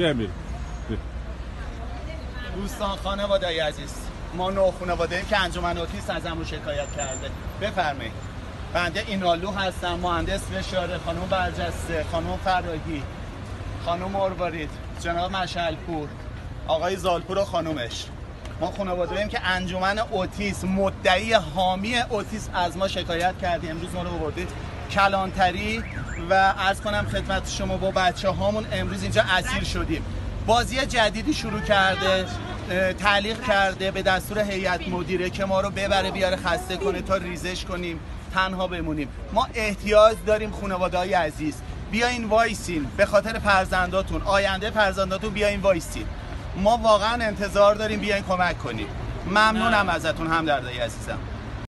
بمیریم دوستان خانواده عزیز ما نوع خانواده ایم که انجمن اتیسم ازمون شکایت کرده. بفرمایید. بنده اینالو هستم. مهندس فشاره خانم برجسته خانم فراهی خانم اروارید جناب مشعلپور آقای زالپور و خانومش ما خانواده ایم که انجمن اتیسم مدعی حامی اتیسم از ما شکایت کردی. امروز ما رو بردید کلانتری و عرض کنم خدمت شما با بچه هامون امروز اینجا اسیر شدیم. بازی جدیدی شروع کرده تعلیق کرده به دستور هیئت مدیره که ما رو ببره بیاره خسته کنه تا ریزش کنیم تنها بمونیم. ما احتیاج داریم خانواده های عزیز بیاین وایسین. به خاطر فرزنداتون آینده فرزنداتون بیاین وایسین. ما واقعا انتظار داریم بیاین کمک کنیم ممنونم ازتون همدردای عزیزم.